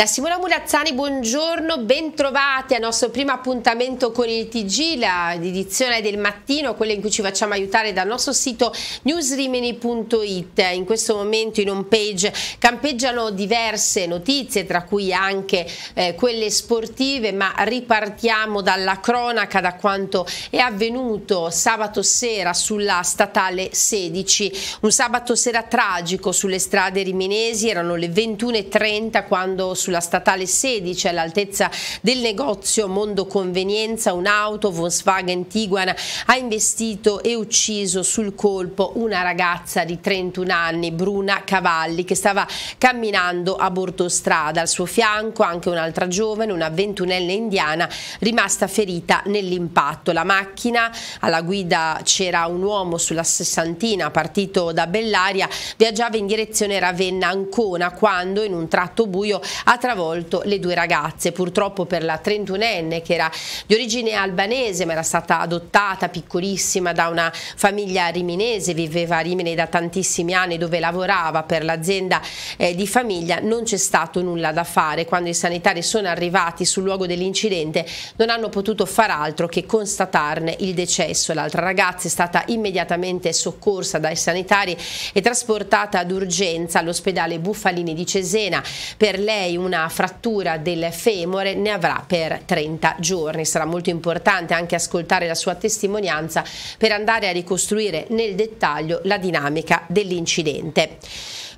Da Simona Murazzani, buongiorno, bentrovati al nostro primo appuntamento con il TG, l'edizione del mattino, quella in cui ci facciamo aiutare dal nostro sito newsrimini.it. In questo momento in home page campeggiano diverse notizie, tra cui anche eh, quelle sportive, ma ripartiamo dalla cronaca, da quanto è avvenuto sabato sera sulla statale 16. Un sabato sera tragico sulle strade riminesi, erano le 21.30 quando sulla statale 16 all'altezza del negozio Mondo Convenienza un'auto Volkswagen Tiguan ha investito e ucciso sul colpo una ragazza di 31 anni, Bruna Cavalli, che stava camminando a bordo strada. Al suo fianco anche un'altra giovane, una ventunenne indiana, rimasta ferita nell'impatto. La macchina, alla guida c'era un uomo sulla sessantina, partito da Bellaria, viaggiava in direzione Ravenna-Ancona quando in un tratto buio ha travolto le due ragazze. Purtroppo per la 31enne che era di origine albanese ma era stata adottata piccolissima da una famiglia riminese, viveva a Rimini da tantissimi anni dove lavorava per l'azienda eh, di famiglia, non c'è stato nulla da fare. Quando i sanitari sono arrivati sul luogo dell'incidente non hanno potuto far altro che constatarne il decesso. L'altra ragazza è stata immediatamente soccorsa dai sanitari e trasportata d'urgenza all'ospedale Buffalini di Cesena. Per lei una frattura del femore ne avrà per 30 giorni. Sarà molto importante anche ascoltare la sua testimonianza per andare a ricostruire nel dettaglio la dinamica dell'incidente.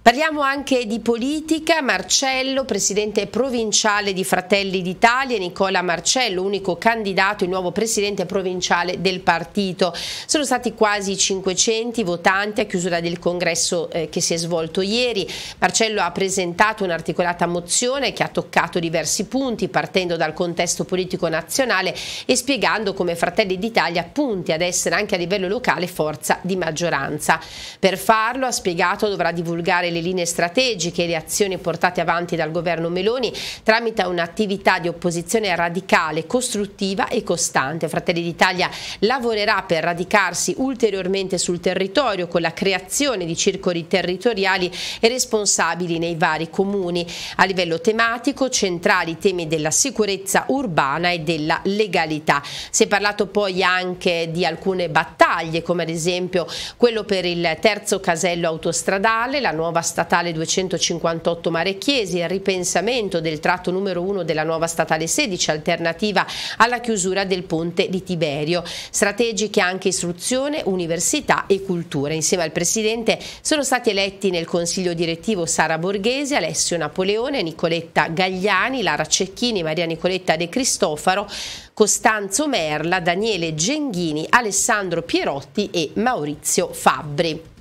Parliamo anche di politica, Marcello, presidente provinciale di Fratelli d'Italia, Nicola Marcello, unico candidato, il nuovo presidente provinciale del partito. Sono stati quasi 500 votanti a chiusura del congresso eh, che si è svolto ieri. Marcello ha presentato un'articolata mozione che ha toccato diversi punti partendo dal contesto politico nazionale e spiegando come Fratelli d'Italia punti ad essere anche a livello locale forza di maggioranza. Per farlo, ha spiegato, dovrà divulgare le linee strategiche e le azioni portate avanti dal governo Meloni tramite un'attività di opposizione radicale, costruttiva e costante. Fratelli d'Italia lavorerà per radicarsi ulteriormente sul territorio con la creazione di circoli territoriali e responsabili nei vari comuni. A livello tematico centrali i temi della sicurezza urbana e della legalità. Si è parlato poi anche di alcune battaglie come ad esempio quello per il terzo casello autostradale, la nuova statale 258 Marecchiesi, il ripensamento del tratto numero 1 della nuova statale 16, alternativa alla chiusura del ponte di Tiberio. Strategiche anche istruzione, università e cultura. Insieme al Presidente sono stati eletti nel Consiglio direttivo Sara Borghese, Alessio Napoleone, Nicoletta Gagliani, Lara Cecchini, Maria Nicoletta De Cristofaro, Costanzo Merla, Daniele Genghini, Alessandro Pierotti e Maurizio Fabbri.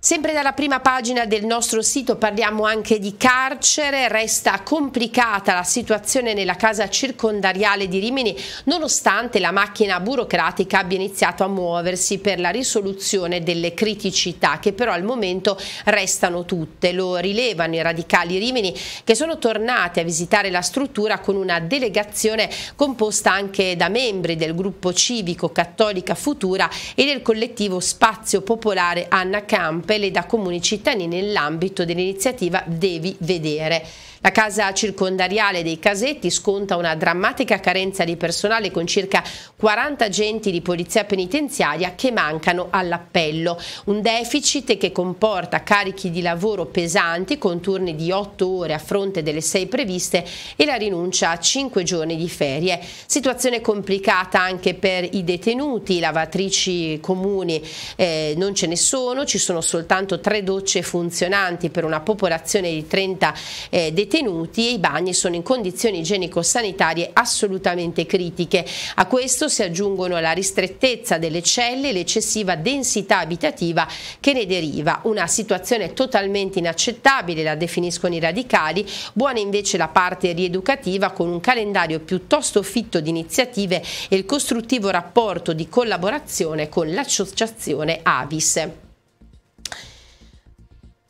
Sempre dalla prima pagina del nostro sito parliamo anche di carcere, resta complicata la situazione nella casa circondariale di Rimini nonostante la macchina burocratica abbia iniziato a muoversi per la risoluzione delle criticità che però al momento restano tutte. Lo rilevano i radicali Rimini che sono tornati a visitare la struttura con una delegazione composta anche da membri del gruppo civico Cattolica Futura e del collettivo Spazio Popolare Anna Camp appelli da comuni cittadini nell'ambito dell'iniziativa Devi Vedere. La casa circondariale dei Casetti sconta una drammatica carenza di personale con circa 40 agenti di polizia penitenziaria che mancano all'appello. Un deficit che comporta carichi di lavoro pesanti con turni di 8 ore a fronte delle 6 previste e la rinuncia a 5 giorni di ferie. Situazione complicata anche per i detenuti, lavatrici comuni eh, non ce ne sono, ci sono soltanto tre docce funzionanti per una popolazione di 30 eh, detenuti detenuti e i bagni sono in condizioni igienico-sanitarie assolutamente critiche. A questo si aggiungono la ristrettezza delle celle e l'eccessiva densità abitativa che ne deriva. Una situazione totalmente inaccettabile, la definiscono i radicali, buona invece la parte rieducativa con un calendario piuttosto fitto di iniziative e il costruttivo rapporto di collaborazione con l'associazione Avis.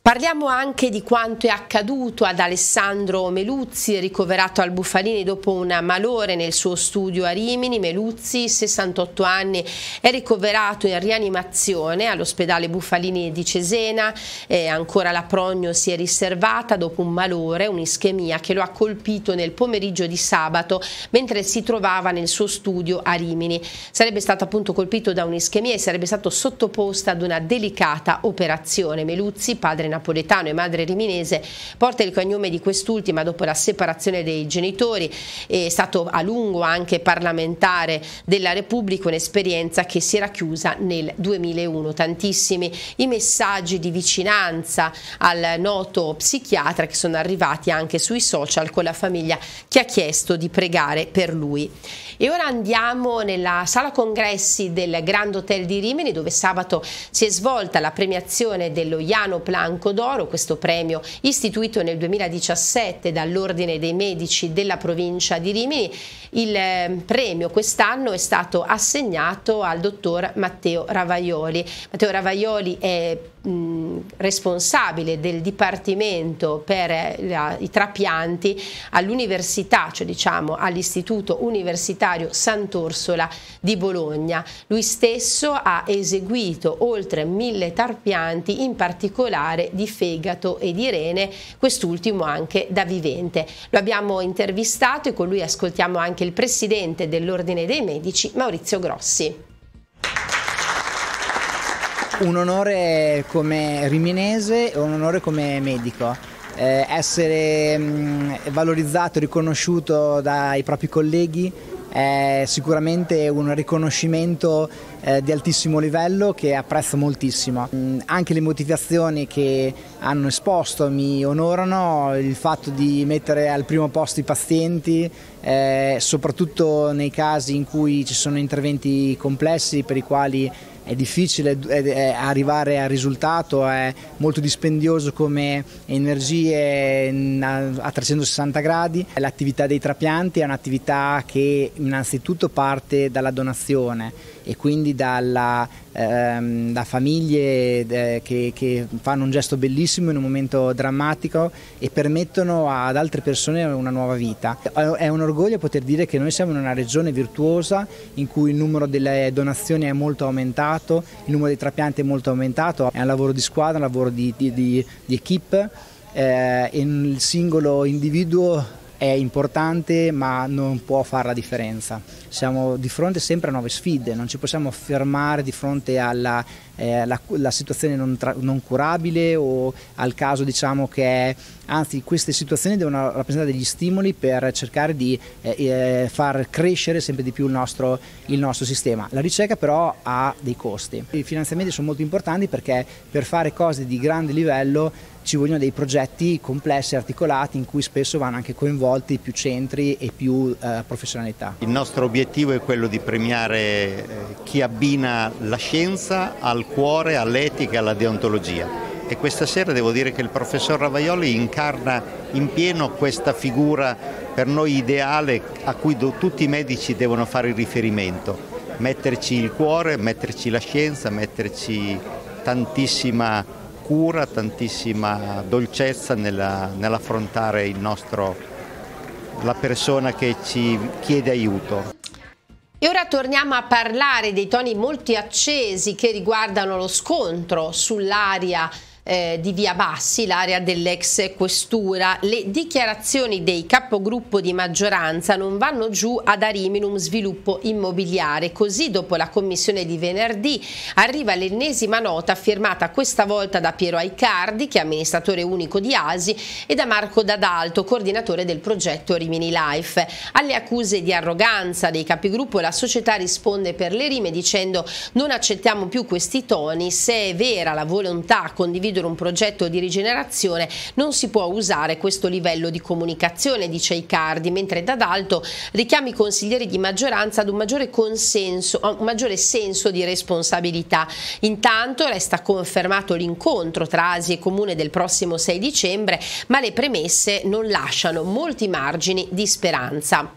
Parliamo anche di quanto è accaduto ad Alessandro Meluzzi, ricoverato al Buffalini dopo un malore nel suo studio a Rimini. Meluzzi, 68 anni, è ricoverato in rianimazione all'ospedale Buffalini di Cesena. Eh, ancora la progno si è riservata dopo un malore, un'ischemia che lo ha colpito nel pomeriggio di sabato mentre si trovava nel suo studio a Rimini. Sarebbe stato appunto colpito da un'ischemia e sarebbe stato sottoposto ad una delicata operazione. Meluzzi, padre napoletano e madre riminese, porta il cognome di quest'ultima dopo la separazione dei genitori, è stato a lungo anche parlamentare della Repubblica, un'esperienza che si era chiusa nel 2001. Tantissimi i messaggi di vicinanza al noto psichiatra che sono arrivati anche sui social con la famiglia che ha chiesto di pregare per lui. E ora andiamo nella sala congressi del Grand Hotel di Rimini dove sabato si è svolta la premiazione dello Iano Planco d'Oro, questo premio istituito nel 2017 dall'Ordine dei Medici della provincia di Rimini. Il eh, premio quest'anno è stato assegnato al dottor Matteo Ravaioli. Matteo Ravaioli è responsabile del Dipartimento per la, i trapianti all'università, cioè diciamo all'Istituto Universitario Sant'Orsola di Bologna. Lui stesso ha eseguito oltre mille trapianti, in particolare di fegato e di rene, quest'ultimo anche da vivente. Lo abbiamo intervistato e con lui ascoltiamo anche il presidente dell'Ordine dei Medici, Maurizio Grossi un onore come riminese e un onore come medico. Eh, essere mh, mm, valorizzato riconosciuto dai propri colleghi è sicuramente un riconoscimento eh, di altissimo livello che apprezzo moltissimo. Mm, anche le motivazioni che hanno esposto mi onorano, il fatto di mettere al primo posto i pazienti, eh, soprattutto nei casi in cui ci sono interventi complessi per i quali è difficile arrivare al risultato, è molto dispendioso come energie a 360 gradi. L'attività dei trapianti è un'attività che innanzitutto parte dalla donazione e quindi dalla, ehm, da famiglie eh, che, che, fanno un gesto bellissimo in un momento drammatico e permettono ad altre persone una nuova vita. È un orgoglio poter dire che noi siamo in una regione virtuosa in cui il numero delle donazioni è molto aumentato, il numero dei trapianti è molto aumentato, è un lavoro di squadra, un lavoro di, di, di, di equip. Eh, il singolo individuo è importante ma non può fare la differenza. Siamo di fronte sempre a nuove sfide, non ci possiamo fermare di fronte alla eh, la, la, situazione non, non, curabile o al caso diciamo che è, anzi queste situazioni devono rappresentare degli stimoli per cercare di eh, eh, far crescere sempre di più il nostro, il nostro sistema. La ricerca però ha dei costi. I finanziamenti sono molto importanti perché per fare cose di grande livello ci vogliono dei progetti complessi, articolati, in cui spesso vanno anche coinvolti più centri e più eh, professionalità. Il nostro obiettivo è quello di premiare eh, chi abbina la scienza al cuore, all'etica e alla deontologia. E questa sera devo dire che il professor Ravaioli incarna in pieno questa figura per noi ideale a cui tutti i medici devono fare riferimento, metterci il cuore, metterci la scienza, metterci tantissima cura, tantissima dolcezza nell'affrontare nell la persona che ci chiede aiuto. E ora torniamo a parlare dei toni molto accesi che riguardano lo scontro sull'aria eh, di Via Bassi, l'area dell'ex questura. Le dichiarazioni dei capogruppo di maggioranza non vanno giù ad Ariminum Sviluppo Immobiliare. Così dopo la commissione di venerdì arriva l'ennesima nota firmata questa volta da Piero Aicardi, che è amministratore unico di Asi, e da Marco D'Adalto, coordinatore del progetto Rimini Life. Alle accuse di arroganza dei capigruppo la società risponde per le rime dicendo non accettiamo più questi toni, se è vera la volontà a condividere un progetto di rigenerazione non si può usare questo livello di comunicazione, dice Icardi, mentre D'Adalto richiama i consiglieri di maggioranza ad un maggiore consenso, un maggiore senso di responsabilità. Intanto resta confermato l'incontro tra Asi e Comune del prossimo 6 dicembre, ma le premesse non lasciano molti margini di speranza.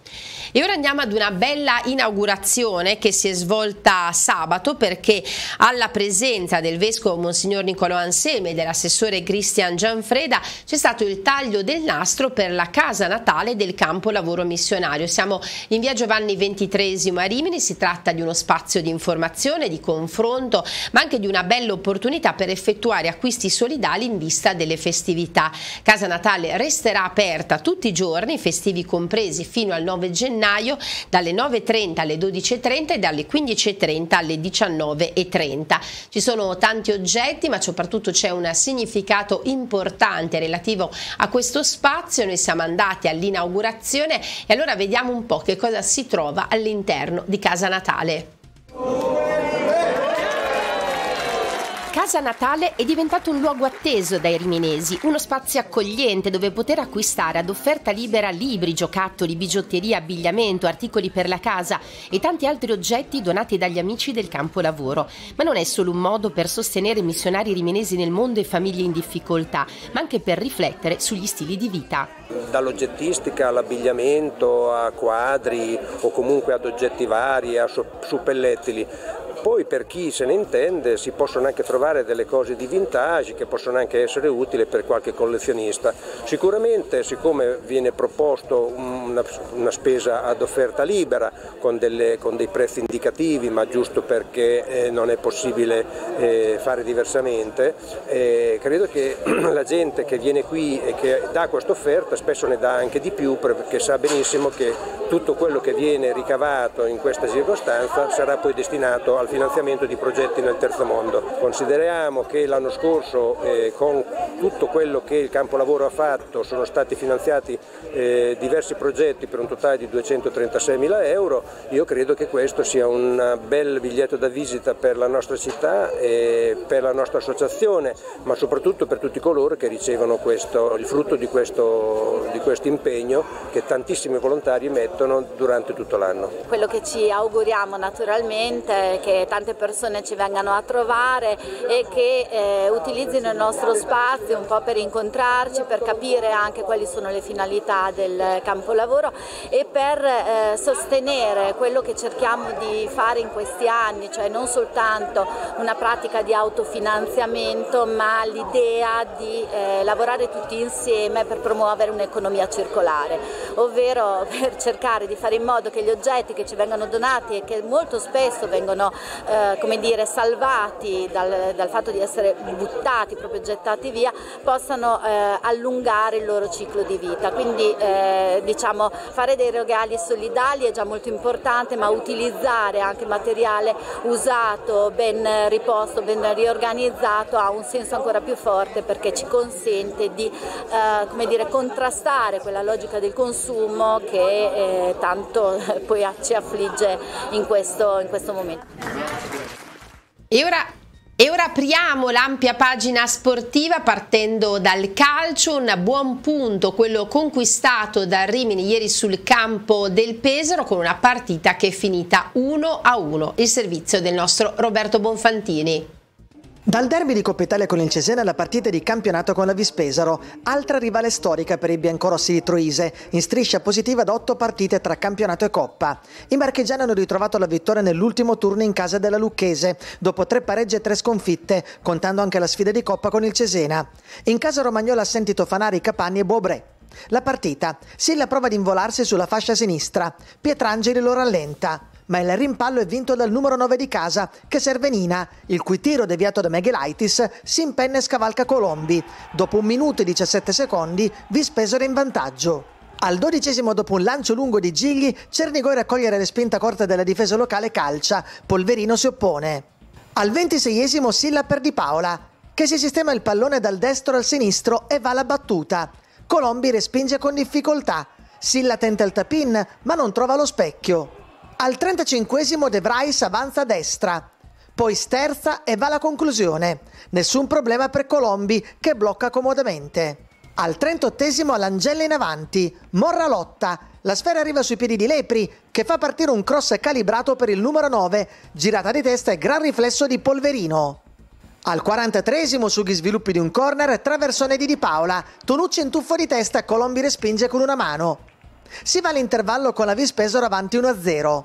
E ora andiamo ad una bella inaugurazione che si è svolta sabato perché alla presenza del vescovo Monsignor Niccolò Anseme e dell'assessore Cristian Gianfreda c'è stato il taglio del nastro per la casa natale del campo lavoro missionario. Siamo in via Giovanni XXIII a Rimini, si tratta di uno spazio di informazione, di confronto, ma anche di una bella opportunità per effettuare acquisti solidali in vista delle festività. Casa Natale resterà aperta tutti i giorni, festivi compresi fino al 9 gennaio, dalle 9.30 alle 12.30 e dalle 15.30 alle 19.30. Ci sono tanti oggetti, ma soprattutto c'è un significato importante relativo a questo spazio. Noi siamo andati all'inaugurazione e allora vediamo un po' che cosa si trova all'interno di Casa Natale. Casa Natale è diventato un luogo atteso dai riminesi, uno spazio accogliente dove poter acquistare ad offerta libera libri, giocattoli, bigiotteria, abbigliamento, articoli per la casa e tanti altri oggetti donati dagli amici del campo lavoro. Ma non è solo un modo per sostenere missionari riminesi nel mondo e famiglie in difficoltà, ma anche per riflettere sugli stili di vita. Dall'oggettistica all'abbigliamento, a quadri o comunque ad oggetti vari, a suppellettili poi per chi se ne intende si possono anche trovare delle cose di vintage che possono anche essere utili per qualche collezionista. Sicuramente siccome viene proposto una, una spesa ad offerta libera con, delle, con, dei prezzi indicativi ma giusto perché eh, non è possibile eh, fare diversamente, eh, credo che la gente che viene qui e che dà questa offerta spesso ne dà anche di più perché sa benissimo che tutto quello che viene ricavato in questa circostanza sarà poi destinato al finanziamento di progetti nel terzo mondo. Consideriamo che l'anno scorso eh, con tutto quello che il campo lavoro ha fatto sono stati finanziati eh, diversi progetti per un totale di 236 mila euro, io credo che questo sia un bel biglietto da visita per la nostra città e per la nostra associazione, ma soprattutto per tutti coloro che ricevono questo, il frutto di questo, di questo impegno che tantissimi volontari mettono durante tutto l'anno. Quello che ci auguriamo naturalmente è che tante persone ci vengano a trovare e che eh, utilizzino il nostro spazio un po' per incontrarci, per capire anche quali sono le finalità del campo lavoro e per eh, sostenere quello che cerchiamo di fare in questi anni, cioè non soltanto una pratica di autofinanziamento ma l'idea di eh, lavorare tutti insieme per promuovere un'economia circolare, ovvero per cercare di fare in modo che gli oggetti che ci vengono donati e che molto spesso vengono eh, come dire, salvati dal, dal, fatto di essere buttati, proprio gettati via, possano eh, allungare il loro ciclo di vita. Quindi eh, diciamo, fare dei regali solidali è già molto importante, ma utilizzare anche materiale usato, ben riposto, ben riorganizzato ha un senso ancora più forte perché ci consente di eh, dire, contrastare quella logica del consumo che eh, tanto poi ci affligge in questo, in questo momento. E ora e ora apriamo l'ampia pagina sportiva partendo dal calcio, un buon punto quello conquistato da Rimini ieri sul campo del Pesaro con una partita che è finita 1 a 1, il servizio del nostro Roberto Bonfantini. Dal derby di Coppa Italia con il Cesena alla partita di campionato con la Vispesaro, altra rivale storica per i biancorossi di Troise, in striscia positiva da otto partite tra campionato e Coppa. I marchigiani hanno ritrovato la vittoria nell'ultimo turno in casa della Lucchese, dopo tre pareggi e tre sconfitte, contando anche la sfida di Coppa con il Cesena. In casa romagnola ha sentito Fanari, Capani e Bobré. La partita. Silla prova ad involarsi sulla fascia sinistra. Pietrangeli lo rallenta ma il rimpallo è vinto dal numero 9 di casa, che serve Nina, il cui tiro deviato da Meghelaitis si impenna e scavalca Colombi. Dopo un minuto e 17 secondi, Vispesero in vantaggio. Al dodicesimo dopo un lancio lungo di Gigli, Cernigoi raccoglie la spinta corta della difesa locale calcia, Polverino si oppone. Al ventiseiesimo Silla per Di Paola, che si sistema il pallone dal destro al sinistro e va alla battuta. Colombi respinge con difficoltà. Silla tenta il tapin, ma non trova lo specchio. Al 35 De Vries avanza a destra, poi sterza e va alla conclusione. Nessun problema per Colombi che blocca comodamente. Al 38 l'Angella in avanti, Morra lotta, la sfera arriva sui piedi di Lepri che fa partire un cross calibrato per il numero 9, girata di testa e gran riflesso di Polverino. Al 43 sugli sviluppi di un corner, traversone di Di Paola, Tonucci in tuffo di testa, Colombi respinge con una mano. Si va all'intervallo con la Vispesaro avanti 1-0.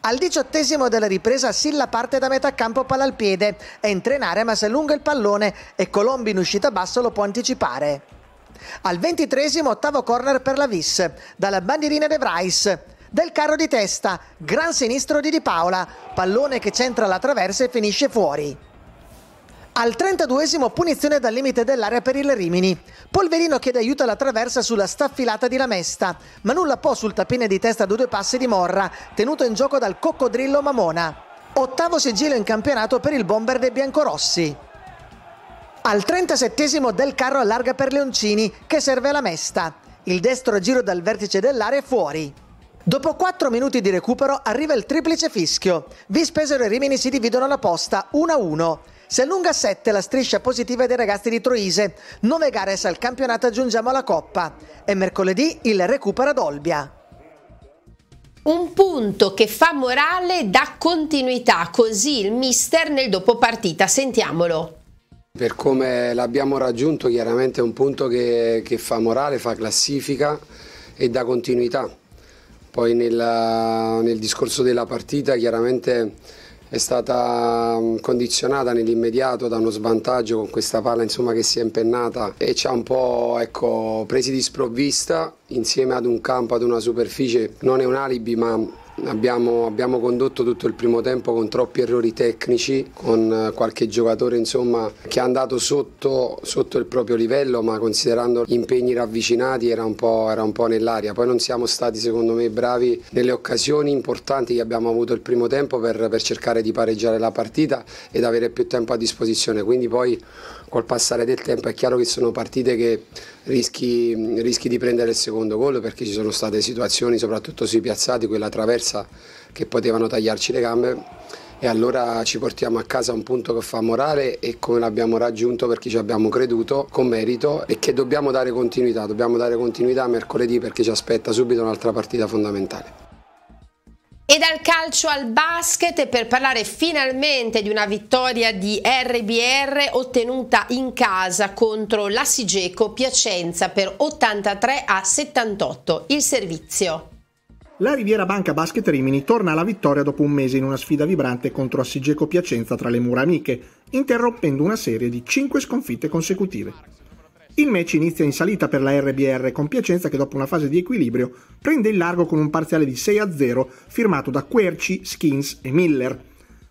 Al diciottesimo della ripresa Silla parte da metà campo palla al piede, entra in area ma si allunga il pallone e Colombi in uscita basso lo può anticipare. Al ventitresimo ottavo corner per la Vis, dalla bandierina De Vrais. Del carro di testa, gran sinistro di Di Paola, pallone che centra la traversa e finisce fuori. Al 32esimo punizione dal limite dell'area per il Rimini. Polverino chiede aiuto alla traversa sulla staffilata di Lamesta, ma nulla può sul tappine di testa da due passi di Morra, tenuto in gioco dal coccodrillo Mamona. Ottavo sigillo in campionato per il bomber dei biancorossi. Al 37esimo del carro allarga per Leoncini, che serve alla Mesta. Il destro giro dal vertice dell'area è fuori. Dopo 4 minuti di recupero arriva il triplice fischio. Vispesero e Rimini si dividono la posta 1-1. Si allunga a 7 la striscia positiva dei ragazzi di Troise. 9 gare al campionato aggiungiamo alla Coppa. E mercoledì il recupero ad Olbia. Un punto che fa morale dà continuità, così il mister nel dopo partita. Sentiamolo. Per come l'abbiamo raggiunto chiaramente è un punto che, che fa morale, fa classifica e dà continuità. Poi nel, nel discorso della partita chiaramente è stata mm, condizionata nell'immediato da uno svantaggio con questa palla insomma, che si è impennata e ci ha un po' ecco, presi di sprovvista insieme ad un campo, ad una superficie, non è un alibi ma Abbiamo, abbiamo, condotto tutto il primo tempo con troppi errori tecnici, con eh, qualche giocatore insomma, che è andato sotto, sotto, il proprio livello, ma considerando gli impegni ravvicinati era un, era un po' nell'aria. Poi non siamo stati secondo me bravi nelle occasioni importanti che abbiamo avuto il primo tempo per, per cercare di pareggiare la partita ed avere più tempo a disposizione. Quindi poi col passare del tempo è chiaro che sono partite che rischi, rischi di prendere il secondo gol perché ci sono state situazioni, soprattutto sui piazzati, quella traversa che potevano tagliarci le gambe e allora ci portiamo a casa un punto che fa morale e come l'abbiamo raggiunto perché ci abbiamo creduto con merito e che dobbiamo dare continuità, dobbiamo dare continuità mercoledì perché ci aspetta subito un'altra partita fondamentale. E dal calcio al basket per parlare finalmente di una vittoria di RBR ottenuta in casa contro la Sigeco Piacenza per 83 a 78. Il servizio. La Riviera Banca Basket Rimini torna alla vittoria dopo un mese in una sfida vibrante contro Assigeco Piacenza tra le mura amiche, interrompendo una serie di 5 sconfitte consecutive. Il match inizia in salita per la RBR con Piacenza che dopo una fase di equilibrio prende il largo con un parziale di 6 a 0 firmato da Querci, Skins e Miller.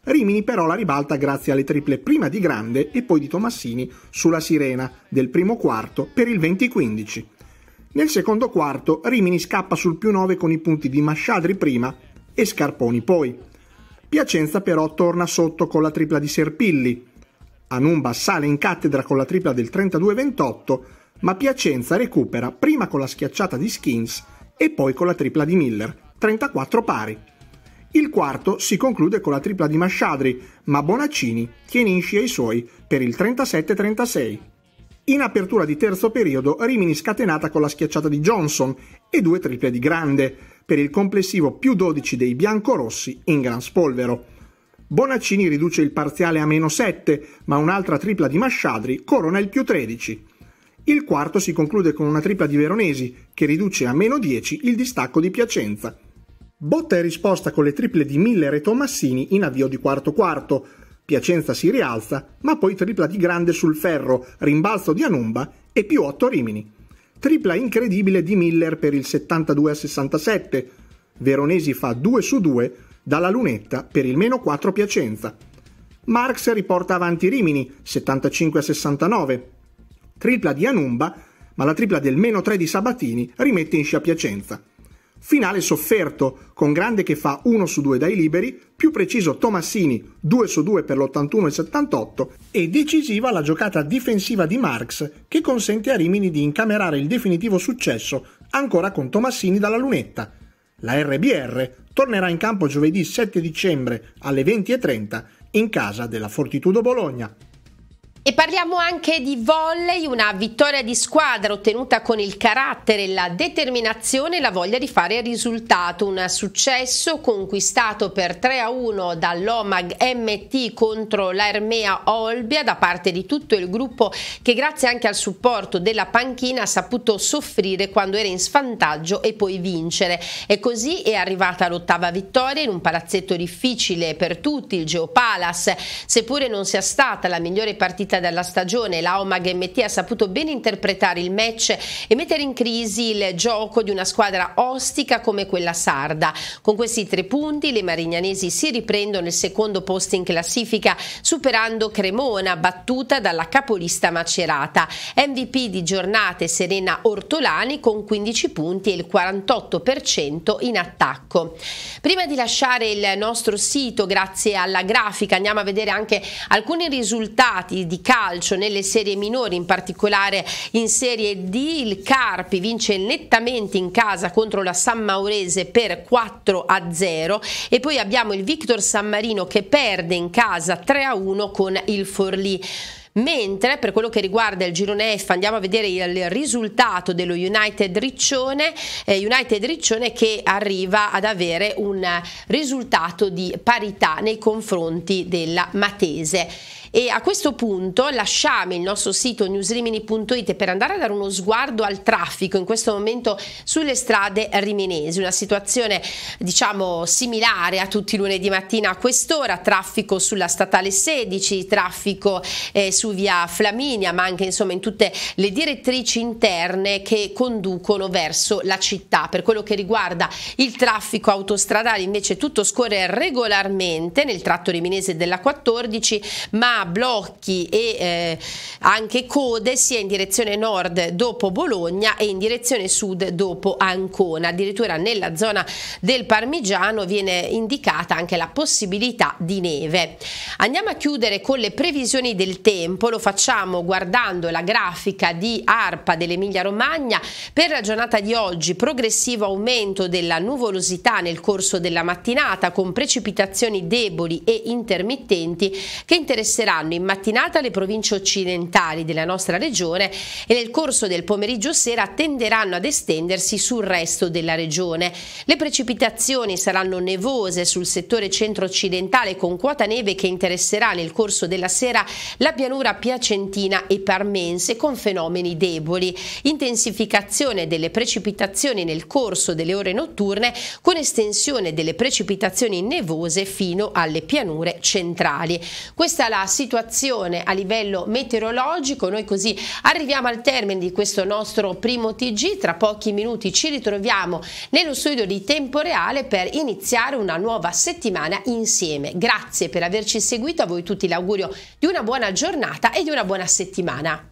Rimini però la ribalta grazie alle triple prima di Grande e poi di Tomassini sulla sirena del primo quarto per il 20-15. Nel secondo quarto Rimini scappa sul più 9 con i punti di Masciadri prima e Scarponi poi. Piacenza però torna sotto con la tripla di Serpilli, Anumba sale in cattedra con la tripla del 32-28, ma Piacenza recupera prima con la schiacciata di Skins e poi con la tripla di Miller, 34 pari. Il quarto si conclude con la tripla di Masciadri, ma Bonaccini tiene in scia i suoi per il 37-36. In apertura di terzo periodo Rimini scatenata con la schiacciata di Johnson e due triple di Grande, per il complessivo più 12 dei biancorossi in gran spolvero. Bonaccini riduce il parziale a meno 7, ma un'altra tripla di Masciadri corona il più 13. Il quarto si conclude con una tripla di Veronesi, che riduce a meno 10 il distacco di Piacenza. Botta e risposta con le triple di Miller e Tomassini in avvio di quarto quarto. Piacenza si rialza, ma poi tripla di Grande sul ferro, rimbalzo di Anumba e più 8 Rimini. Tripla incredibile di Miller per il 72 a 67. Veronesi fa 2 su 2 dalla lunetta per il meno 4 Piacenza. Marx riporta avanti Rimini 75 a 69. Tripla di Anumba, ma la tripla del meno 3 di Sabatini rimette in scia Piacenza. Finale sofferto, con Grande che fa 1 su 2 dai liberi, più preciso Tomassini 2 su 2 per l'81 e 78 e decisiva la giocata difensiva di Marx che consente a Rimini di incamerare il definitivo successo ancora con Tomassini dalla lunetta. La RBR tornerà in campo giovedì 7 dicembre alle 20.30 in casa della Fortitudo Bologna. E parliamo anche di volley, una vittoria di squadra ottenuta con il carattere, la determinazione e la voglia di fare il risultato. Un successo conquistato per 3 a 1 dall'Omag MT contro l'Armea Olbia da parte di tutto il gruppo che grazie anche al supporto della panchina ha saputo soffrire quando era in svantaggio e poi vincere. E così è arrivata l'ottava vittoria in un palazzetto difficile per tutti, il Geopalas, seppure non sia stata la migliore partita della stagione, la Omag MT ha saputo ben interpretare il match e mettere in crisi il gioco di una squadra ostica come quella sarda. Con questi tre punti le marignanesi si riprendono il secondo posto in classifica superando Cremona battuta dalla capolista Macerata. MVP di giornate Serena Ortolani con 15 punti e il 48% in attacco. Prima di lasciare il nostro sito grazie alla grafica andiamo a vedere anche alcuni risultati di calcio nelle serie minori, in particolare in Serie D. Il Carpi vince nettamente in casa contro la San Maurese per 4 a 0 e poi abbiamo il Victor San Marino che perde in casa 3 a 1 con il Forlì mentre per quello che riguarda il girone F andiamo a vedere il risultato dello United Riccione, eh, United Riccione che arriva ad avere un risultato di parità nei confronti della Matese. E a questo punto lasciamo il nostro sito newsrimini.it per andare a dare uno sguardo al traffico in questo momento sulle strade riminesi, una situazione diciamo similare a tutti i lunedì mattina a quest'ora, traffico sulla statale 16, traffico eh, su via Flaminia, ma anche insomma in tutte le direttrici interne che conducono verso la città. Per quello che riguarda il traffico autostradale invece tutto scorre regolarmente nel tratto riminese della 14, ma blocchi e eh, anche code sia in direzione nord dopo Bologna e in direzione sud dopo Ancona. Addirittura nella zona del Parmigiano viene indicata anche la possibilità di neve. Andiamo a chiudere con le previsioni del tempo, lo facciamo guardando la grafica di ARPA dell'Emilia Romagna. Per la giornata di oggi progressivo aumento della nuvolosità nel corso della mattinata con precipitazioni deboli e intermittenti che interesseranno arriveranno in mattinata le province occidentali della nostra regione e nel corso del pomeriggio sera tenderanno ad estendersi sul resto della regione. Le precipitazioni saranno nevose sul settore centro-occidentale con quota neve che interesserà nel corso della sera la pianura piacentina e parmense con fenomeni deboli. Intensificazione delle precipitazioni nel corso delle ore notturne con estensione delle precipitazioni nevose fino alle pianure centrali. Questa è la situazione a livello meteorologico. Noi così arriviamo al termine di questo nostro primo TG. Tra pochi minuti ci ritroviamo nello studio di Tempo Reale per iniziare una nuova settimana insieme. Grazie per averci seguito, a voi tutti l'augurio di una buona giornata e di una buona settimana.